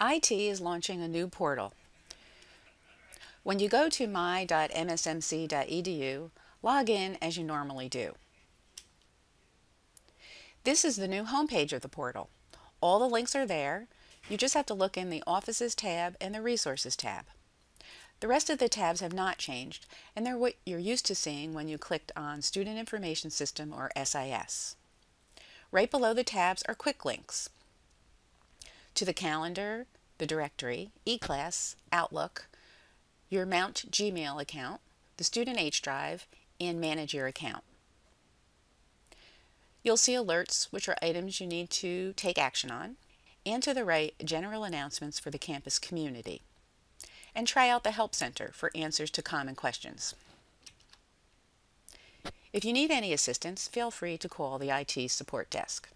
IT is launching a new portal. When you go to my.msmc.edu, log in as you normally do. This is the new homepage of the portal. All the links are there. You just have to look in the Offices tab and the Resources tab. The rest of the tabs have not changed, and they're what you're used to seeing when you clicked on Student Information System or SIS. Right below the tabs are quick links to the calendar, the directory, eClass, Outlook, your Mount Gmail account, the Student H Drive, and manage your account. You'll see alerts, which are items you need to take action on, and to the right, general announcements for the campus community. And try out the Help Center for answers to common questions. If you need any assistance, feel free to call the IT support desk.